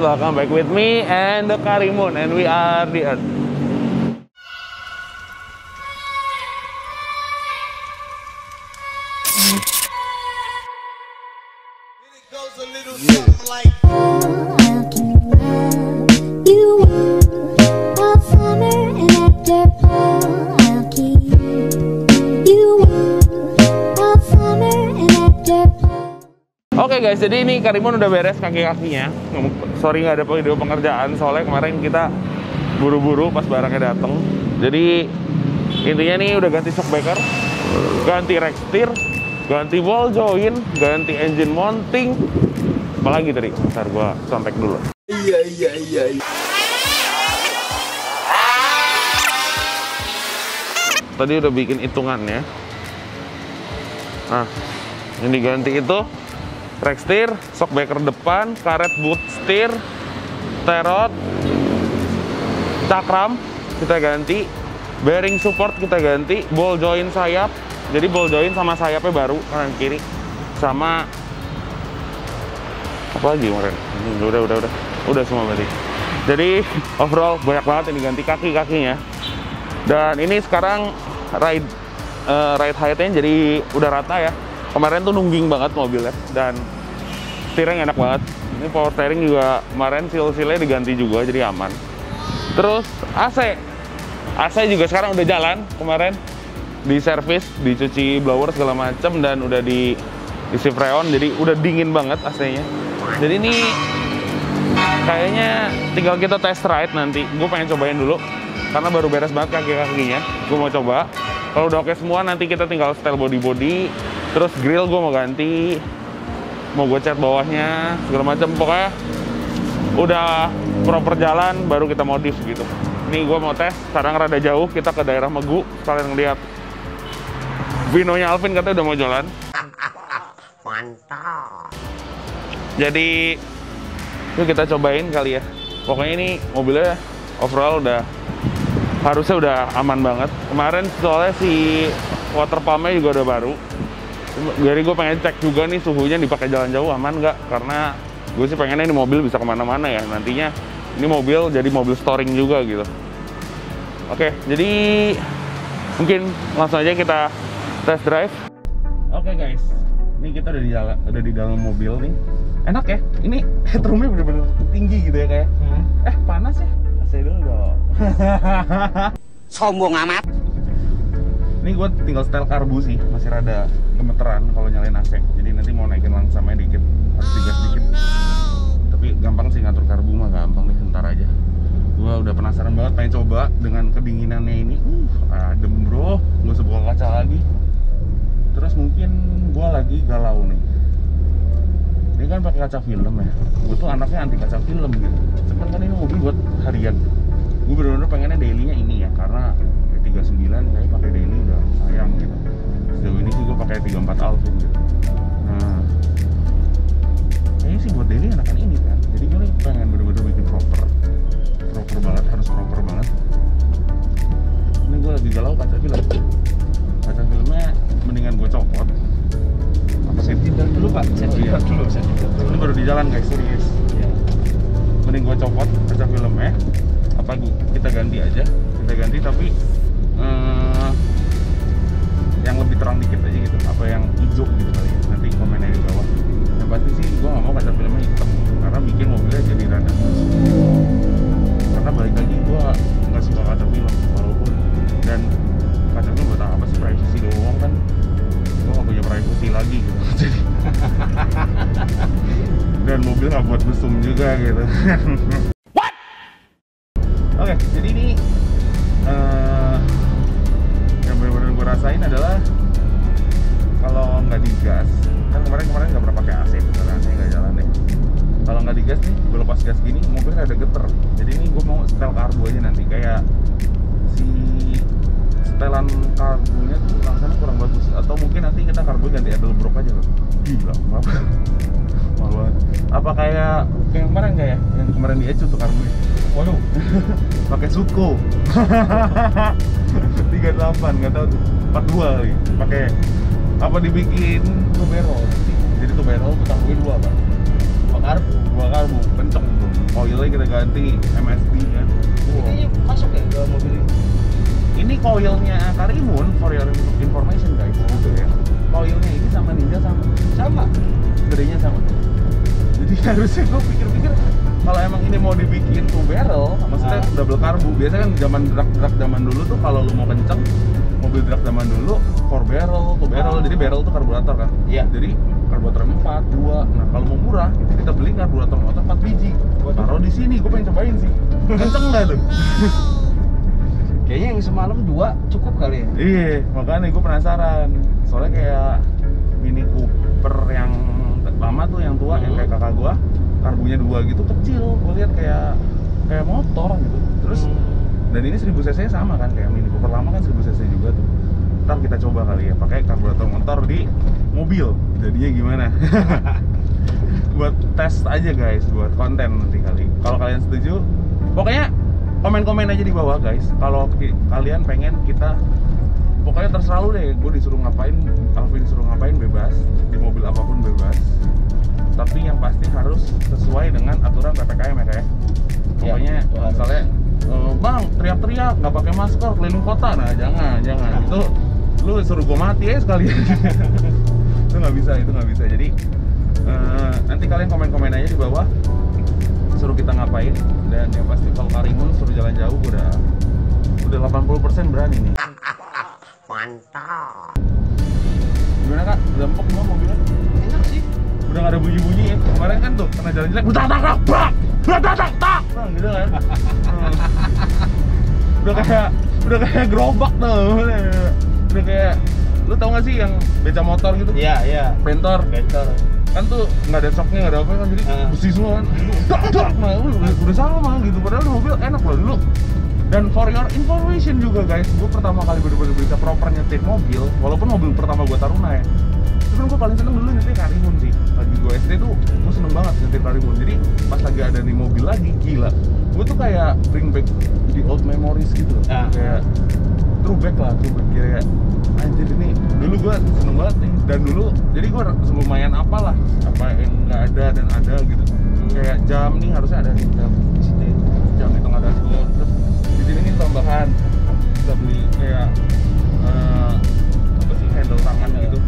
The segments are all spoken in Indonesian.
welcome back with me and the Karimun and we are the Earth. Oke guys, jadi ini Karimun udah beres kaki-kakinya. Sorry nggak ada video pengerjaan soalnya kemarin kita buru-buru pas barangnya dateng. Jadi intinya nih udah ganti shock breaker, ganti rack steer, ganti ball joint, ganti engine mounting. Apalagi tadi? Ntar gua contek dulu. Iya iya iya iya. Tadi udah bikin hitungannya. Nah, yang diganti itu rack steer, shock breaker depan, karet boot steer, terot, cakram kita ganti, bearing support kita ganti, ball joint sayap. Jadi ball joint sama sayapnya baru kanan kiri, sama apa lagi kemarin? Udah udah udah udah semua berarti. Jadi overall banyak banget yang diganti kaki kakinya. Dan ini sekarang ride eh, ride height-nya jadi udah rata ya. Kemarin tuh nungging banget mobilnya dan setirnya enak banget. Ini power steering juga kemarin seal-sealnya diganti juga jadi aman. Terus AC. AC juga sekarang udah jalan kemarin di servis, dicuci blower segala macam dan udah di isi freon jadi udah dingin banget AC-nya. Jadi ini kayaknya tinggal kita test ride nanti. Gue pengen cobain dulu karena baru beres banget kaki-kakinya. Gue mau coba. Kalau udah oke semua nanti kita tinggal setel body-body. Terus grill gue mau ganti. Mau gue cat bawahnya segala macam. Pokoknya udah proper jalan baru kita modif gitu. Ini gue mau tes. Sekarang rada jauh kita ke daerah Megu. Sekalian ngeliat Vinonya Alvin katanya udah mau jalan. Jadi Yuk kita cobain kali ya. Pokoknya ini mobilnya overall udah harusnya udah aman banget. Kemarin soalnya si water pumpnya juga udah baru. Jadi gue pengen cek juga nih suhunya dipakai jalan jauh aman nggak? Karena gue sih pengennya ini mobil bisa ke mana-mana ya. Nantinya ini mobil jadi mobil storing juga gitu. Oke, jadi mungkin langsung aja kita test drive. Oke guys, ini kita udah di dalam, udah di dalam mobil nih. Enak ya? Ini headroomnya bener-bener tinggi gitu ya kayak. Eh panas ya? AC dulu dong. sombong amat Ini gue tinggal setel karbu sih, masih rada gemeteran kalau nyalain AC. Jadi nanti mau naikin langsamanya dikit, harus digas dikit. Tapi gampang sih ngatur karbu mah gampang nih, bentar aja. Gue udah penasaran banget pengen coba dengan kedinginannya ini. Uh, adem bro, usah buka kaca lagi. Terus mungkin gue lagi galau nih. Ini kan pakai kaca film ya. Gue tuh anaknya anti kaca film gitu. Cuman kan ini mobil buat harian. Gue bener-bener pengennya dailynya ini ya, karena ya 39 kayak pakai daily udah sayang gitu. Sejauh ini pakai 34 Alvin gitu. Nah, kayaknya sih buat daily enakan ini kan. Jadi gue nih pengen bener-bener bikin proper, proper banget, harus proper banget. Ini gue lagi galau kaca film. Kaca filmnya mendingan gue copot. Apa sih? Tidak dulu pak, saya Oh, iya. tidak dulu, saya dulu. Ini baru di jalan guys, serius. Ya. Mending gue copot kaca filmnya. Apa gua, kita ganti aja, kita ganti tapi terang dikit aja gitu. Apa yang hijau gitu kali ya. Nanti komennya di bawah. Yang pasti sih gue gak mau kaca filmnya hitam karena bikin mobilnya jadi rada karena balik lagi gue nggak suka kaca film walaupun dan kaca film buat apa sih privacy doang kan gue gak punya privacy lagi gitu jadi dan mobil nggak buat mesum juga gitu What? Oke, jadi ini eh, yang benar-benar gue rasain adalah kalau nggak digas, kan kemarin-kemarin nggak pernah pakai AC, karena AC nggak jalan deh. Kalau nggak digas nih, gue lepas gas gini, mobilnya ada geter. Jadi ini gue mau setel karbu aja nanti, kayak si setelan karbunya tuh rasanya kurang bagus. Atau mungkin nanti kita karbu ganti Edelbrock aja loh. Gila, apa? Mahal banget. Apa kayak kayak kemarin nggak ya? Yang kemarin di Ecu tuh karbunya. Waduh, Pakai suko. 38 nggak tahu tuh. 42 kali. Pakai apa dibikin barrel. Jadi barrel tuh karbunya dua apa? Dua karbu, dua karbu, kenceng tuh. coilnya kita ganti MSD kan wow. Ini masuk ya ke mobil ini? ini coilnya Karimun for your information guys gitu ya coilnya ini sama Ninja sama Sama. gedenya sama jadi harusnya gue pikir-pikir kalau emang ini mau dibikin two barrel maksudnya Ah. double karbu biasanya kan zaman drag drag zaman dulu tuh kalau lu mau kenceng mobil drag zaman dulu four barrel two barrel jadi barrel tuh karburator kan Iya. jadi karburator 4, 2 nah kalau mau murah kita beli karburator motor 4 biji taruh di sini gue pengen cobain sih kenceng nggak tuh Kayaknya yang semalam dua cukup kali ya? Iya, makanya gue penasaran. Soalnya kayak Mini Cooper yang lama tuh yang tua yang Hmm. kayak kakak gua, karbunya dua gitu kecil. Gue lihat kayak kayak motor gitu. Terus Hmm. Dan ini 1000 cc sama kan kayak Mini Cooper lama kan 1000 cc juga tuh. Ntar kita coba kali ya pakai karburator motor di mobil. Jadinya gimana? buat tes aja guys, buat konten nanti kali. Kalau kalian setuju, pokoknya komen-komen aja di bawah guys. Kalau kalian pengen kita pokoknya terserah lu deh gue disuruh ngapain Alvin disuruh ngapain bebas di mobil apa pun bebas tapi yang pasti harus sesuai dengan aturan ppkm ya kayak pokoknya itu harus. "Eh, bang teriak-teriak nggak pakai masker keliling kota nah jangan jangan itu lu suruh gue mati ya sekalian itu nggak bisa itu nggak bisa jadi eh, nanti kalian komen-komen aja di bawah suruh kita ngapain dan yang pasti kalau Karimun suruh jalan jauh udah udah 80% berani nih Gimana kak? Udah empuk semua mobilnya? Enak sih. Udah gak ada bunyi-bunyi ya? Kemarin kan tuh, kena jalan jelek Udah tak tak! Udah tak tak tak! Nah, gitu kan? Hmm. Udah kayak, udah kayak gerobak tuh Udah kayak, lu tau gak sih yang beca motor gitu? Iya, iya. Bentor Better. kan tuh nggak ada shocknya nggak ada apa kan jadi Ah. besi semua kan dak dak nah udah, udah sama gitu padahal mobil enak loh dulu dan for your information juga guys gue pertama kali bener-bener bisa proper nyetir mobil walaupun mobil pertama gue Taruna ya cuman gue paling seneng dulu nyetir Karimun sih. Lagi gue SD tuh gue seneng banget nyetir Karimun. Jadi pas lagi ada di mobil lagi gila. Gue tuh kayak bring back the old memories gitu Ah. kayak throwback lah throwback kayak anjir ini dulu gua seneng banget nih. Dan dulu jadi gua lumayan apalah apa yang nggak ada dan ada gitu. Kayak jam nih harusnya ada nih jam di sini jam di tengah dashboard terus di sini nih tambahan. Bisa beli kayak eh, apa sih handle tangan gitu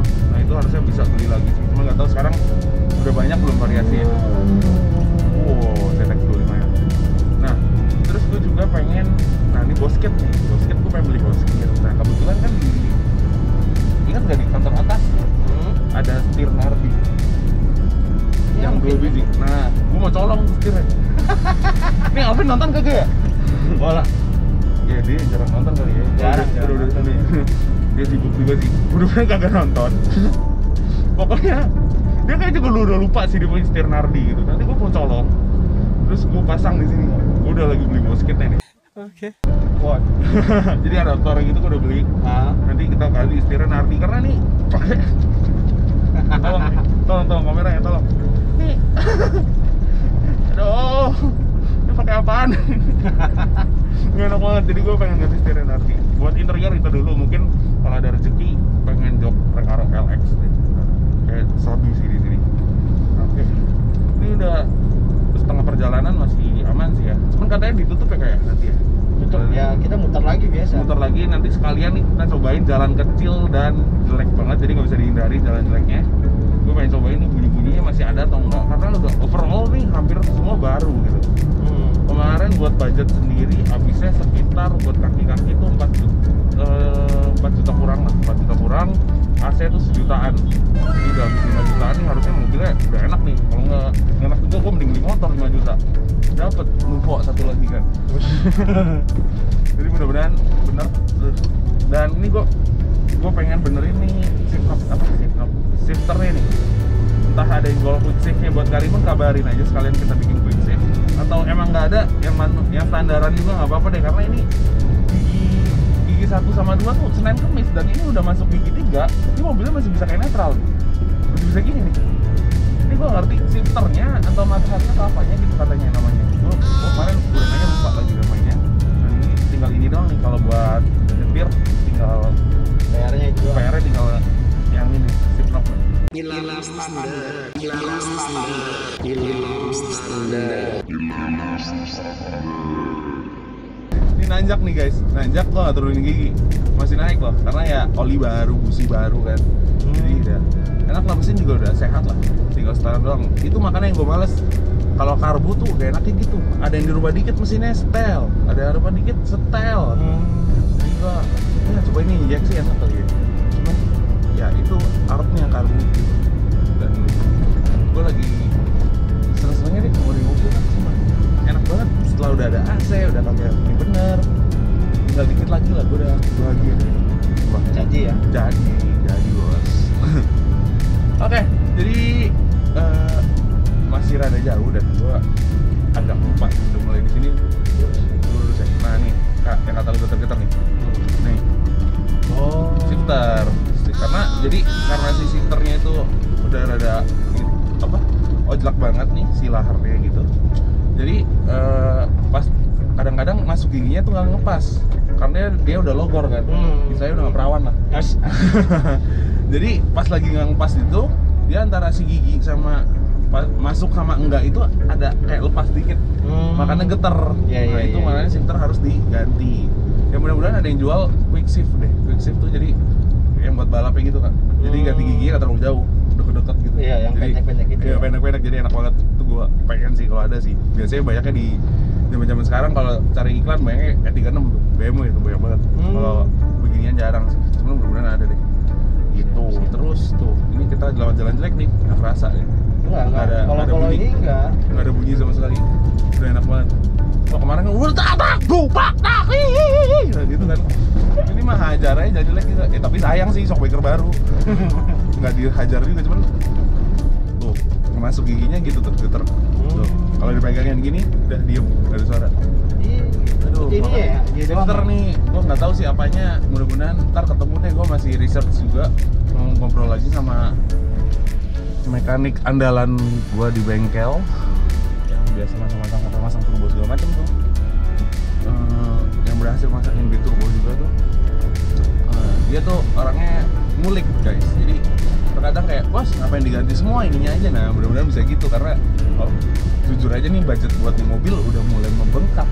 Heeh. nah itu harusnya bisa beli lagi. Sih cuma nggak tahu sekarang udah banyak belum variasinya wow ZX 25 ya nah terus gue juga pengen nah ini bosket nih. Bosket gue pengen beli bosket. Nah kebetulan kan di ingat nggak di kantor atas? Hmm. ada setir Nardi. Yang dua biji. Nah gue mau colong setirnya. Nih Alvin nonton kagak ya? Bola. ya dia jarang nonton kali ya. Jarang, jarang. udah udah sana ya. Dia sibuk juga sih. Udah kagak nonton. Pokoknya dia kayak juga udah lupa sih dia punya setir Nardi gitu. Nanti gue mau colong. Terus gue pasang di sini. Gue udah lagi beli bosketnya nih. Oke. Kuat. jadi ada aktor gitu gue udah beli. Ah. nanti kita kali setirnya Nardi karena nih pakai tolong tolong tolong kameranya tolong. Nih. Aduh. Ini pakai apaan? Nggak enak banget. Jadi gue pengen ganti setirnya Nardi buat interior itu dulu. Mungkin kalau ada rezeki pengen jok Recaro LX deh. Kayak Sodi sih di sini. Oke. Ini udah setengah perjalanan masih aman sih ya. Cuman katanya ditutup ya kayak nanti ya. Betul. Ya kita muter lagi biasa. muter lagi nanti sekalian nih kita cobain jalan kecil dan jelek banget jadi nggak bisa dihindari jalan jeleknya. Gue pengen cobain nih bunyi bunyinya masih ada atau enggak karena udah overall nih hampir semua baru gitu. Hmm. kemarin buat budget sendiri habisnya sekitar buat kaki-kaki itu 4 juta, eh, 4 juta kurang lah 4 juta kurang. AC itu sejutaan. Jadi udah habis 5 jutaan nih harusnya mobilnya udah enak nih. Kalau nggak enak juga gue mending beli motor 5 juta. Dapat Nuvo satu lagi kan. Jadi mudah-mudahan bener. Dan ini gue gue pengen benerin nih shift knob apa shift knob? Shifternya nih. Entah ada yang jual quick shift nya buat Karimun kabarin aja sekalian kita bikin quick shift. Atau emang nggak ada yang manu, yang standaran juga nggak apa-apa deh karena ini gigi satu sama dua tuh Senin Kemis dan ini udah masuk gigi tiga ini mobilnya masih bisa kayak netral. Masih bisa gini nih. Ini gue ngerti shifternya atau mataharinya atau apanya gitu katanya namanya. Gue kemarin udah nanya lupa lagi namanya. Dan ini tinggal ini doang nih kalau buat nyetir tinggal PR-nya itu. doang. PR nya tinggal yang ini shift knob Ini nanjak nih guys, nanjak lo nggak turunin gigi, masih naik loh, karena ya oli baru, busi baru kan. Jadi udah enak lah mesin juga udah sehat lah, tinggal setelan doang. Itu makanya yang gue males. Kalau karbu tuh gak enaknya gitu. Ada yang dirubah dikit mesinnya setel, ada yang dirubah dikit setel. Jadi gua ya coba ini injeksi enak kali ya. Cuman ya itu artnya karbu gitu. Dan gue lagi seneng-senengnya deh mau di mobil kan cuma enak banget. Setelah udah ada AC udah kagak ini bener. Tinggal dikit lagi lah gue udah bahagia deh Wah, Janji ya. jadi jadi bos. Oke jadi eh, masih rada jauh dan gue agak lupa udah mulai di sini. Lurus ya nah nih. Kak yang kata lu getar-getar nih. Nih. Oh. shifter. Karena jadi karena si shifternya itu udah rada apa ojlak banget nih si laharnya gitu jadi eh, pas kadang-kadang masuk giginya tuh nggak ngepas. Karena dia udah logor kan. Hmm. misalnya udah nggak perawan lah. Jadi pas lagi nggak ngepas itu dia antara si gigi sama masuk sama enggak itu ada kayak lepas dikit. Hmm. makanya geter. Iya, nah iya, itu iya, makanya iya. shifter harus diganti. Ya mudah-mudahan ada yang jual quick shift deh. Quick shift tuh jadi yang buat balapnya gitu kan jadi Hmm. ganti gigi nggak terlalu jauh deket-deket gitu. Iya, yang pendek-pendek gitu iya ya. pendek-pendek jadi enak banget gua pengen sih kalau ada sih. Biasanya banyaknya di zaman-zaman sekarang kalau cari iklan banyaknya E36 tuh BMW itu banyak banget. Hmm. kalau beginian jarang sih cuman mudah-mudahan ada deh. Gitu terus tuh ini kita lewat jalan jelek nih nggak kerasa ya Enggak, enggak. Ada- Kalau ada kalau bunyi. ini enggak. nggak ada bunyi sama sekali. Udah enak banget. Kalau kemarin kan udah tak tak tak nah, gitu kan. Ini mah hajar aja jadi jelek gitu. Eh tapi sayang sih shockbreaker baru. Nggak dihajar juga cuman tuh masuk giginya gitu tuh geter tuh kalau dipegangin gini udah diem nggak ada suara Iya. Aduh, ini ya. Gitu nih, gue nggak tahu sih apanya. Mudah-mudahan ntar ketemu deh, gue masih research juga mau ngobrol lagi sama mekanik andalan gue di bengkel yang biasa masang-masang kata masang turbo segala macem tuh. Eh, yang berhasil masakin di turbo juga tuh. Eh, dia tuh orangnya ngulik guys, jadi terkadang kayak bos ngapain diganti semua ininya aja nah mudah-mudahan bisa gitu karena oh, jujur aja nih budget buat di mobil udah mulai membengkak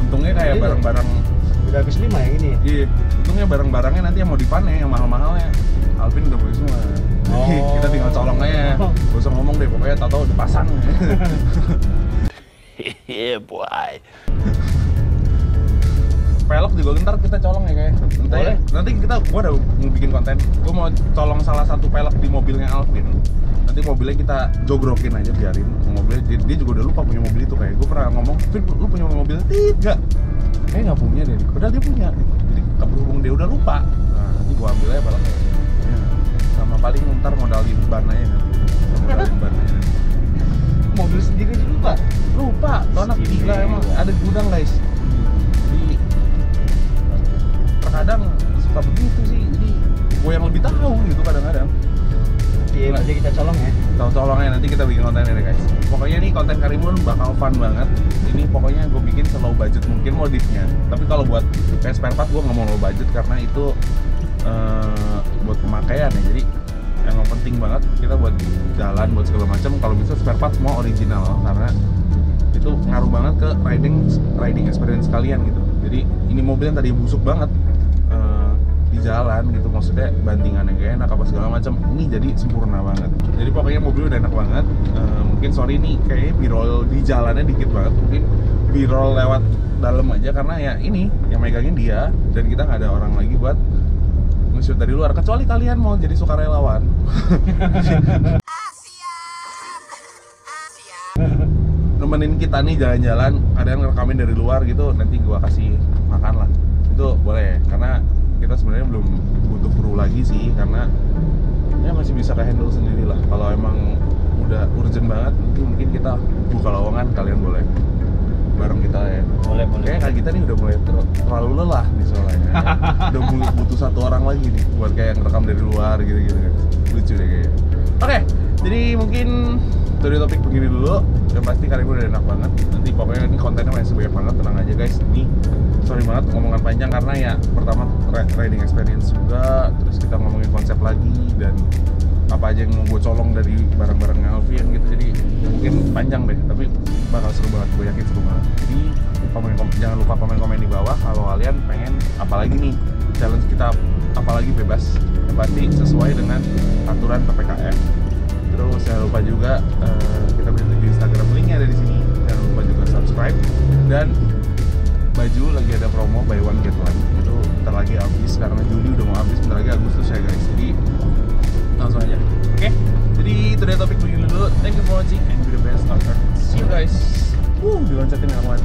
untungnya kayak Iya. barang-barang Udah habis lima yang ini. iya untungnya barang-barangnya nanti yang mau dipanen yang mahal-mahalnya Alvin udah punya semua Jadi Oh. kita tinggal colong aja gak usah ngomong deh pokoknya tau-tau dipasang Yeah, boy. Pelok juga ntar kita colong ya kayak. Nanti, Boleh. nanti kita gua udah mau bikin konten. Gua mau colong salah satu pelok di mobilnya Alvin. Nanti mobilnya kita jogrokin aja biarin. Mobilnya dia, dia juga udah lupa punya mobil itu kayak. Gua pernah ngomong Vin lu punya mobil tidak. Kayak nggak punya deh padahal dia punya. Jadi berhubung dia udah lupa. Nah nanti gua ambil aja peloknya ya. sama paling ntar modalin ban aja nanti Sama modalin ban aja. Nanti Mobil sendiri aja lupa. lupa tuh anak gila emang. Ada di gudang guys terkadang suka begitu sih jadi gue yang lebih tahu gitu kadang-kadang. Iya, aja kita colong ya. tahu tolongnya nanti kita bikin kontennya deh guys. Pokoknya ini konten Karimun bakal fun banget. Ini pokoknya gue bikin slow budget mungkin modifnya. Tapi kalau buat kayak spare part gue nggak mau low budget karena itu eh, buat pemakaian ya. Jadi emang penting banget kita buat jalan buat segala macam. Kalau bisa spare part semua original. Karena itu ngaruh banget ke riding riding experience kalian gitu. Jadi ini mobil yang tadi busuk banget di jalan gitu. Maksudnya bantingannya gak enak apa segala macam. Ini jadi sempurna banget. Jadi pokoknya mobil udah enak banget. Eh, mungkin sorry nih kayaknya birol di jalannya dikit banget. Mungkin birol lewat dalam aja. Karena ya ini yang megangin dia. Dan kita nggak ada orang lagi buat nge-shoot dari luar. Kecuali kalian mau jadi sukarelawan. Nemenin kita nih jalan-jalan. Ada yang dari luar gitu. Nanti gua kasih makan lah. Itu boleh. Karena kita sebenarnya belum butuh kru lagi sih karena ya masih bisa ke handle sendiri lah kalau emang udah urgent banget nanti mungkin kita buka lowongan kalian boleh bareng kita ya Boleh, boleh. Kak kita nih udah mulai ter- terlalu lelah nih soalnya ya. Udah butuh satu orang lagi nih Buat kayak ngerekam dari luar gitu-gitu kan Lucu deh kayaknya Oke, jadi mungkin dari topik begini dulu. Yang pasti kali ini udah enak banget. Nanti pokoknya ini kontennya masih banyak banget, tenang aja guys. Nih, sorry banget ngomongan panjang karena ya Pertama, ri- riding experience juga. Terus kita ngomongin konsep lagi Dan apa aja yang mau gue colong dari barang-barang Alvin gitu. Jadi mungkin panjang deh tapi bakal seru banget. Gue yakin seru banget. Jadi komen, komen jangan lupa komen komen di bawah. Kalau kalian pengen apalagi nih challenge kita apalagi bebas. Yang pasti sesuai dengan aturan ppkm terus jangan lupa juga eh, kita bisa di Instagram linknya ada di sini. Jangan lupa juga subscribe. Dan baju lagi ada promo buy one get one. Itu bentar lagi habis karena Juli udah mau habis bentar lagi Agustus ya guys. Jadi langsung aja. Oke? Jadi itu dia topik begini dulu. Thank you for watching and be the best there see you guys. Wuh, diloncatin amat